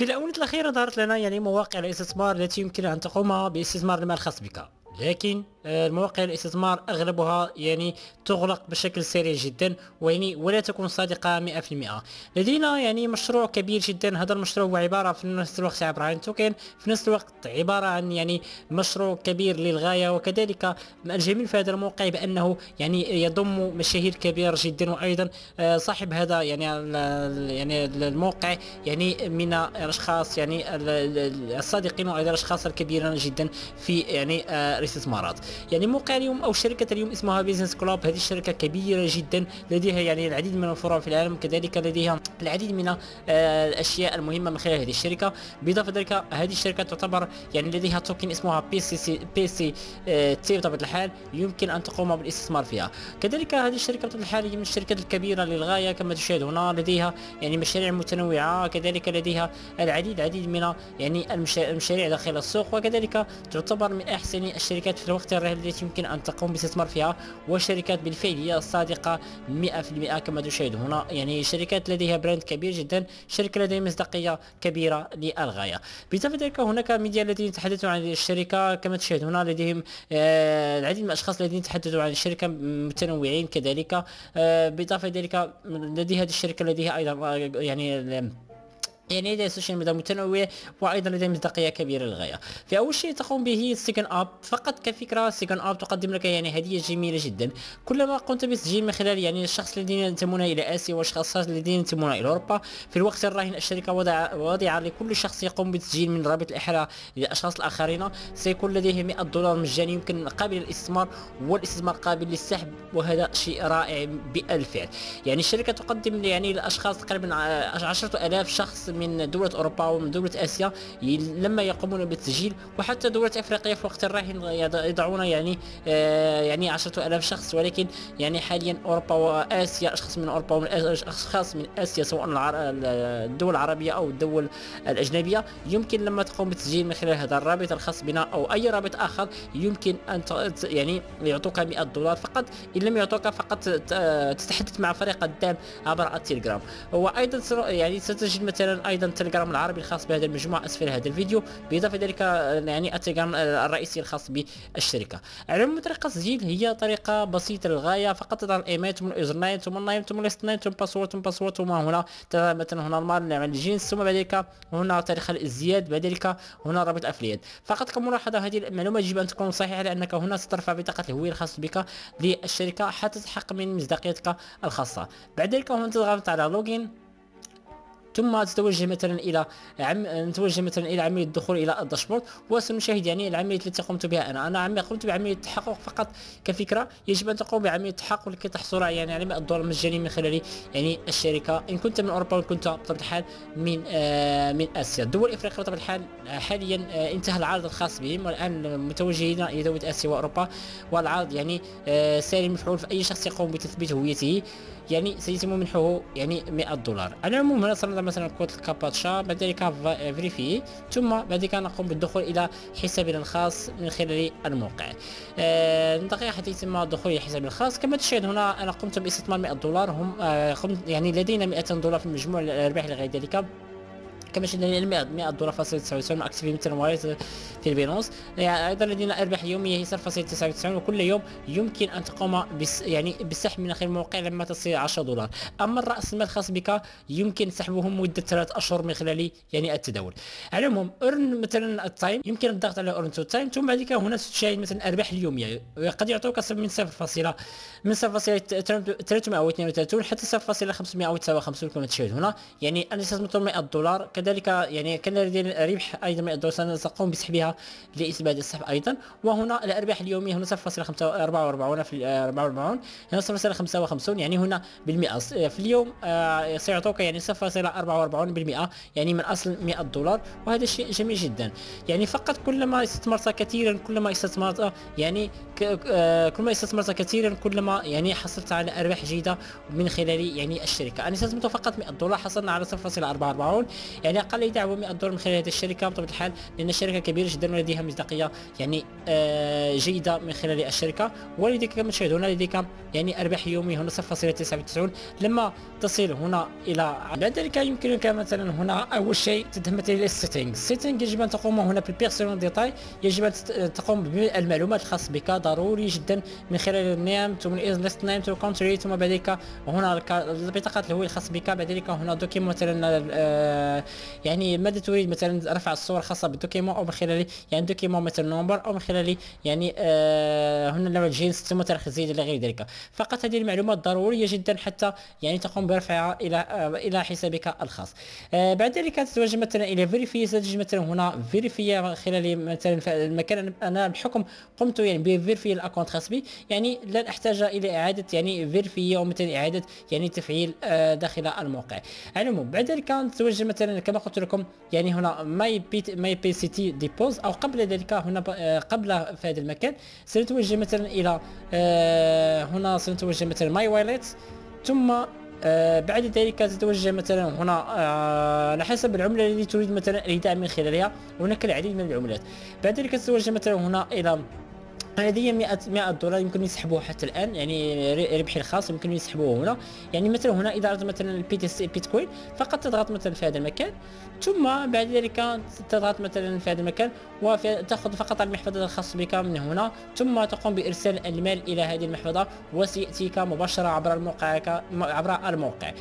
في الآونة الأخيرة ظهرت لنا يعني مواقع الاستثمار التي يمكن أن تقوم باستثمار المال الخاص بك. لكن المواقع الاستثمار أغلبها يعني تغلق بشكل سريع جدا ويعني ولا تكون صادقة 100% لدينا يعني مشروع كبير جدا هذا المشروع هو عبارة في نفس الوقت عبارة عن توكن في نفس الوقت عبارة عن يعني مشروع كبير للغاية. وكذلك الجميل في هذا الموقع بأنه يعني يضم مشاهير كبيرة جدا. وأيضا آه، صاحب هذا يعني يعني الموقع يعني من الأشخاص يعني الصادقين وأيضا الأشخاص الكبيرين جدا في يعني آه، الاستثمارات. يعني موقع اليوم أو شركة اليوم اسمها Business Club هذه الشركة كبيرة جدا لديها يعني العديد من الفروع في العالم كذلك لديها العديد من آه، الأشياء المهمة من خلال هذه الشركة. بالاضافه ذلك هذه الشركة تعتبر يعني لديها token اسمها بي سي سي بي سي تي بطبيعة الحال يمكن أن تقوم بالاستثمار فيها. كذلك هذه الشركة بطبيعة الحال هي من الشركات الكبيرة للغاية كما تشاهد هنا. لديها يعني مشاريع متنوعة كذلك لديها العديد العديد من يعني المشاريع داخل السوق وكذلك تعتبر من أحسن الشركات في الوقت الراهن التي يمكن أن تقوم بالاستثمار فيها وشركات بالفعل هي صادقة 100% كما تشاهد هنا. يعني شركات لديها brand كبير جدا شركة لديها مصداقية كبيرة للغاية. بالإضافة ذلك هناك ميديا الذين يتحدثون عن الشركة كما تشاهد هنا لديهم آه العديد من الأشخاص الذين يتحدثون عن الشركة متنوعين كذلك. آه بالإضافة ذلك لدي هذه الشركة لديها أيضا آه، يعني يعني لديه ال social media متنوع وأيضا لديه مصداقية كبيرة للغاية. في اول شيء تقوم به sign up. فقط كفكرة sign up تقدم لك يعني هدية جميلة جدا. كلما قمت بتسجيل من خلال يعني الشخص الذين ينتمون إلى آسيا والأشخاص الذين ينتمون إلى أوروبا في الوقت الراهن الشركة وضع واضعة لكل شخص يقوم بتسجيل من رابط الاحاله للأشخاص الآخرين. سيكون لديه 100 دولار مجاني يمكن قابل للاستثمار والاستثمار قابل للسحب وهذا شيء رائع بالفعل يعني الشركة تقدم يعني للاشخاص تقريبا 10000 شخص من دولة أوروبا ومن دولة آسيا لما يقومون بالتسجيل وحتى دولة أفريقيا في وقت الراهن يضعون يعني آه يعني عشرة ألاف شخص. ولكن يعني حاليا أوروبا وآسيا أشخاص من أوروبا وأشخاص من آسيا سواء الدول العربية أو الدول الأجنبية يمكن لما تقوم بالتسجيل من خلال هذا الرابط الخاص بنا أو أي رابط آخر يمكن أن يعني يعطوك 100 دولار فقط. إن لم يعطوك فقط تتحدث مع فريق الدعم عبر التليجرام. وأيضا يعني ستجد مثلا أيضا التليجرام العربي الخاص بهذا المجموعة أسفل هذا الفيديو بالاضافه ذلك يعني التليجرام الرئيسي الخاص بالشركة. على العموم طريقة التسجيل هي طريقة بسيطة للغاية فقط تضع الايميل ثم ال user name ثم ال name ثم ال last name ثم password ثم password ثم هنا. مثلا هنا المال نعمل الجنس ثم بعد ذلك هنا تاريخ الازدياد بعد ذلك هنا رابط الافليات فقط كملاحظة هذه المعلومة يجب أن تكون صحيحة لأنك هنا سترفع بطاقة الهوية الخاصه بك للشركة حتى تحقق من مصداقيتك الخاصة. بعد ذلك هنا تضغط على لوجين ثم تتوجه مثلا إلى عم نتوجه مثلا إلى عملية الدخول إلى الداشبورد وسنشاهد يعني العملية التي قمت بها أنا. أنا عمليه قمت بعملية التحقق فقط كفكرة يجب أن تقوم بعملية التحقق لكي تحصل يعني على الدولار مجاني من خلال يعني الشركة. إن كنت من أوروبا وإن كنت بطبيعة الحال من آه من آسيا. الدول الإفريقية بطبيعة الحال حاليا آه انتهى العرض الخاص بهم والآن متوجهين إلى دولة آسيا وأوروبا والعرض يعني آه ساري مفعول في أي شخص يقوم بتثبيت هويته. يعني سيتم منحه يعني 100 دولار. على العموم هنا سنضع مثلا كود الكاباتشا بعد ذلك verify ثم بعد ذلك نقوم بالدخول إلى حسابنا الخاص من خلال الموقع. آه دقيقة حتى يتم الدخول إلى حسابي الخاص. كما تشاهد هنا أنا قمت بإستثمار 100 دولار هم آه يعني لدينا 200 دولار في المجموع الارباح لغايه ذلك. كما شفنا 100 100 دولار فاصل 99 إكس في مثل مواردات في البينونس يعني أيضا لدينا ارباح يوميه هي 0.99 وكل يوم يمكن أن تقوم بس يعني بالسحب من خلال الموقع لما تصل 10 دولار. أما الرأس المال الخاص بك يمكن سحبه مدة ثلاث أشهر من خلال يعني التداول. على العموم ارن مثلا التايم يمكن الضغط على ارن تو تايم ثم بعد هنا تشاهد مثلا الأرباح اليومية. قد يعطوك من 0. من 0.332 حتى 0.559 كما تشاهد هنا. يعني أنا استثمرت 100 دولار كذلك يعني كان لدينا ربح أيضا 100 دولار سنقوم بسحبها لإثبات السحب أيضا. وهنا الأرباح اليومية هنا 0.44 في 44 هنا 0.55 يعني هنا بالمئة. في اليوم آه، سيعطوك يعني 0.44 بالمئة يعني من أصل 100 دولار. وهذا شيء جميل جدا. يعني فقط كلما استثمرت كثيرا كلما استثمرت يعني آه، كلما استثمرت كثيرا كلما يعني حصلت على أرباح جيدة من خلال يعني الشركة. أنا استثمرت فقط 100 دولار حصلنا على 0.44 يعني أقل هو 100 دولار من خلال هذه الشركة بطبيعة الحال لأن الشركة كبيرة جدا ولديها مصداقية يعني آه جيدة من خلال الشركة. ولذلك كما تشاهدون لديك يعني أرباح يومي هنا 0.99 لما تصل هنا إلى بعد ذلك يمكنك مثلا هنا أول شيء تذهب مثلا إلى ال setting ال setting يجب أن تقوم هنا بال personal detail يجب أن تقوم بالمعلومات الخاصه بك ضروري جدا من خلال ال name ثم ال other name ثم country ثم بعد ذلك هنا البطاقات الهوية الخاصة بك. بعد ذلك هنا document مثلا آه، يعني ماذا تريد؟ مثلا رفع الصور الخاصة بال document أو من خلال يعني document مثلا number أو من خلال يعني آه، هنا نوع الجنس ثم تاريخ إلى غير ذلك. فقط هذه المعلومات ضرورية جدا حتى يعني تقوم برفعها إلى آه، إلى حسابك الخاص. بعد ذلك تتوجه مثلا إلى verify تجي مثلا هنا verify خلال مثلا المكان أنا بحكم قمت يعني ب verify ال account الخاص بي يعني لن أحتاج إلى إعادة يعني verify أو مثلا إعادة يعني تفعيل داخل الموقع. على العموم بعد ذلك نتوجه مثلا كما قلت لكم يعني هنا my B my BCT deposit أو قبل ذلك هنا آه، قبل في هذا المكان سنتوجه مثلا إلى آه، هنا سنتوجه مثلا my wallet ثم آه بعد ذلك تتوجه مثلا هنا آه على حسب العملة التي تريد مثلا الايداع من خلالها هناك العديد من العملات. بعد ذلك تتوجه مثلا هنا إلى هذه 100 100 دولار يمكن يسحبوها حتى الآن يعني ربحي الخاص يمكن يسحبوه هنا. يعني مثلا هنا إذا اردت مثلا ال BTC بيتكوين فقط تضغط مثلا في هذا المكان ثم بعد ذلك تضغط مثلا في هذا المكان وتاخذ فقط المحفظة الخاصه بك من هنا ثم تقوم بإرسال المال إلى هذه المحفظة وسيأتيك مباشرة عبر الموقع عبر الموقع.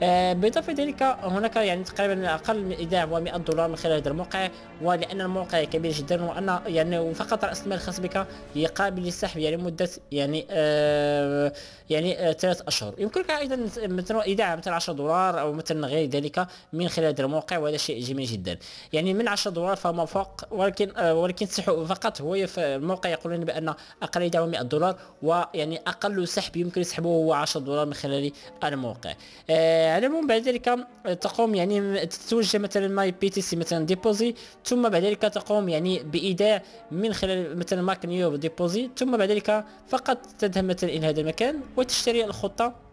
بالاضافه ذلك هناك يعني تقريبا أقل من ايداع هو 100 دولار من خلال هذا الموقع ولأن الموقع كبير جدا وأن يعني فقط رأس المال الخاص بك قابل للسحب يعني مدة يعني آه يعني آه ثلاث أشهر. يمكنك أيضا مثلا ايداع مثلا 10 دولار أو مثلا غير ذلك من خلال هذا الموقع وهذا شيء جميل جدا. يعني من 10 دولار فما فوق ولكن آه ولكن فقط هو الموقع يقولون بأن أقل ايداع 100 دولار ويعني أقل سحب يمكن يسحبه هو 10 دولار من خلال الموقع. آه على العموم بعد ذلك تقوم يعني تتوجه مثلا my BTC مثلا deposit ثم بعد ذلك تقوم يعني بإيداع من خلال مثلا make new deposit ثم بعد ذلك فقط تذهب مثلا إلى هذا المكان وتشتري الخطة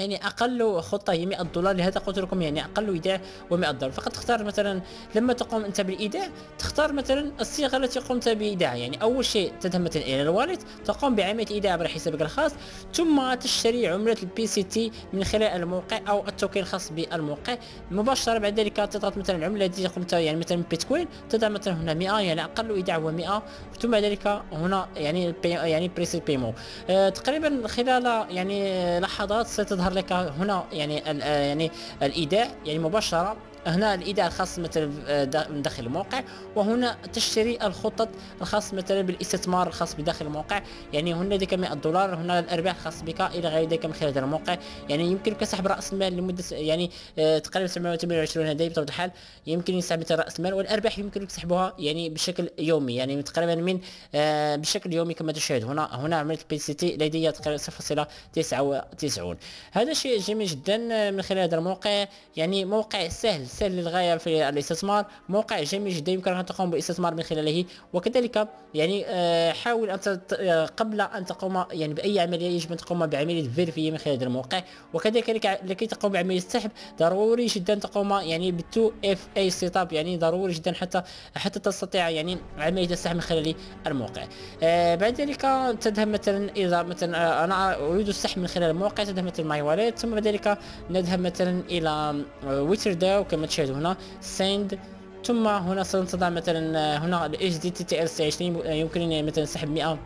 يعني أقل خطة هي 100 دولار لهذا قلت لكم يعني أقل إيداع و 100 دولار. فقط تختار مثلا لما تقوم أنت بالإيداع تختار مثلا الصيغه التي قمت بايداعها يعني أول شيء تذهب مثلا إلى ال wallet تقوم بعملية إيداع عبر حسابك الخاص ثم تشتري عملة ال BCT من خلال الموقع أو ال token الخاص بالموقع. مباشرة بعد ذلك تضغط مثلا العملة التي قمت يعني مثلا بيتكوين تضع مثلا هنا 100 يعني أقل إيداع هو 100 ثم بعد ذلك هنا يعني يعني process payment آه تقريبا خلال يعني لحظات ستظهر لك هنا يعني يعني الإيداع يعني مباشرة هنا الايداع الخاص مثلا آه، من داخل الموقع وهنا تشتري الخطط الخاص مثلا بالاستثمار الخاص بداخل الموقع. يعني هنا لديك 100 دولار هنا الأرباح الخاص بك إلى غير ذلك من خلال هذا الموقع. يعني يمكنك سحب راس المال لمدة يعني آه، تقريبا 728 هدايا بطبيعه الحال. يمكن يسحب مثلا رأس المال والأرباح يمكنك سحبها يعني بشكل يومي. يعني تقريبا من آه، بشكل يومي كما تشاهد هنا. هنا عملت BCT لدي تقريبا 0.99 هذا شيء جميل جدا من خلال هذا الموقع. يعني موقع سهل سهل للغاية في الاستثمار. موقع جميل جدا يمكن أن تقوم بالاستثمار من خلاله. وكذلك يعني آه، حاول أن آه، قبل أن تقوم يعني بأي عملية يجب أن تقوم بعمليه verify من خلال هذا الموقع. وكذلك لكي تقوم بعمليه السحب ضروري جدا تقوم يعني بال two FA setup يعني ضروري جدا حتى حتى تستطيع يعني عملية السحب من خلال الموقع. آه بعد ذلك تذهب مثلا اذا مثلا أنا أريد السحب من خلال الموقع تذهب مثلا my wallet ثم بعد ذلك نذهب مثلا إلى withdraw كما تشاهدوا هنا. send ثم هنا سنتضع مثلا هنا الاتش دي تي تي اس 20 يمكنني مثلا سحب 100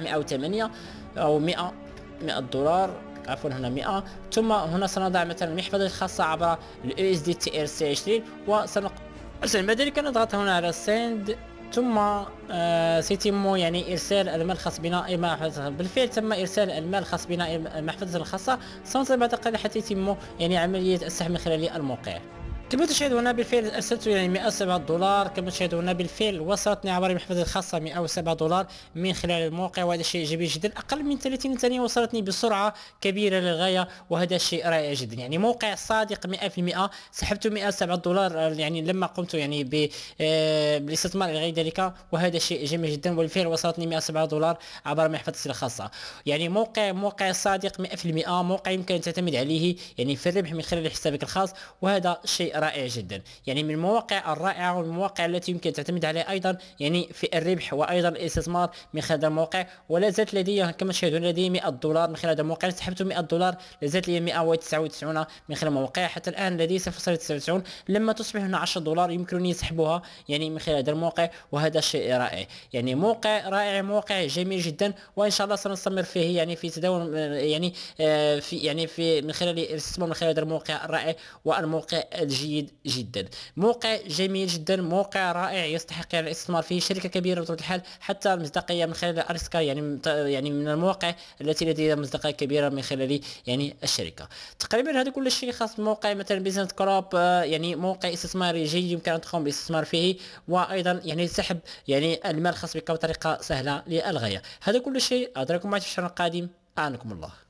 108 أو 100 100 دولار عفوا هنا 100 ثم هنا سنضع مثلا المحفظة الخاصة عبر USDT TRC 20 وسنق بعد ذلك نضغط هنا على send ثم سيتم يعني إرسال المال الخاص بنا محفظة بالفعل تم إرسال المال الخاص بنا المحفظة الخاصة. سننتظر بعد قليل حتى يتم يعني عملية السحب من خلال الموقع. كما تشاهدون بالفعل أرسلت يعني 107 دولار كما تشاهدون بالفعل وصلتني عبر المحفظة الخاصة 107 دولار من خلال الموقع وهذا شيء جميل جدا أقل من 30 ثانية وصلتني بسرعة كبيرة للغاية وهذا شيء رائع جدا. يعني موقع صادق 100% سحبت 107 دولار يعني لما قمت يعني آه، بالاستثمار إلى غير ذلك وهذا شيء جميل جدا وبالفعل وصلتني 107 دولار عبر محفظتي الخاصة. يعني موقع موقع صادق 100% موقع يمكن أن تعتمد عليه يعني في الربح من خلال حسابك الخاص وهذا شيء رائع جدا. يعني من المواقع الرائعة والمواقع التي يمكن تعتمد عليها أيضا يعني في الربح وأيضا الاستثمار من خلال هذا الموقع. ولا زالت لدي كما تشاهدون لدي 100 دولار من خلال هذا الموقع. سحبت 100 دولار لازالت لي 199 من خلال الموقع. حتى الآن لدي 0.99 لما تصبح هنا 10 دولار يمكنني سحبها يعني من خلال هذا الموقع. وهذا شيء رائع. يعني موقع رائع موقع جميل جدا. وإن شاء الله سنستمر فيه يعني في تداول يعني آه، في يعني في من خلال الاستثمار من خلال هذا الموقع الرائع والموقع الجيد جدا. موقع جميل جدا موقع رائع يستحق يعني الاستثمار فيه شركة كبيرة بطبيعة الحال حتى المصداقية من خلال ارسكا يعني يعني من المواقع التي لديها مصداقية كبيرة من خلال يعني الشركة. تقريبا هذا كل شيء خاص بموقع مثلا Business Group آه، يعني موقع استثماري جيد يمكن أن تقوم بالاستثمار فيه وأيضا يعني سحب يعني المال الخاص بك بطريقة سهلة للغاية. هذا كل شيء أراكم معي في الشرح القادم. أعانكم الله.